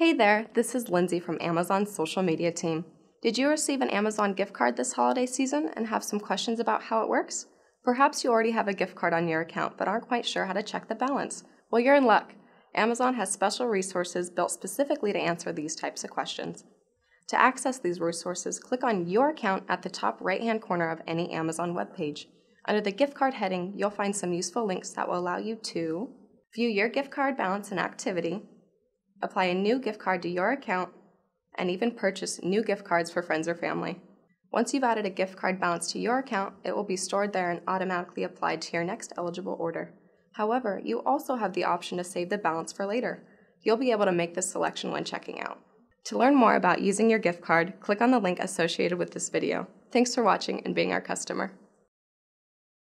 Hey there, this is Lindsay from Amazon's social media team. Did you receive an Amazon gift card this holiday season and have some questions about how it works? Perhaps you already have a gift card on your account but aren't quite sure how to check the balance. Well, you're in luck. Amazon has special resources built specifically to answer these types of questions. To access these resources, click on Your Account at the top right hand corner of any Amazon webpage. Under the gift card heading, you'll find some useful links that will allow you to view your gift card balance and activity, apply a new gift card to your account, and even purchase new gift cards for friends or family. Once you've added a gift card balance to your account, it will be stored there and automatically applied to your next eligible order. However, you also have the option to save the balance for later. You'll be able to make this selection when checking out. To learn more about using your gift card, click on the link associated with this video. Thanks for watching and being our customer.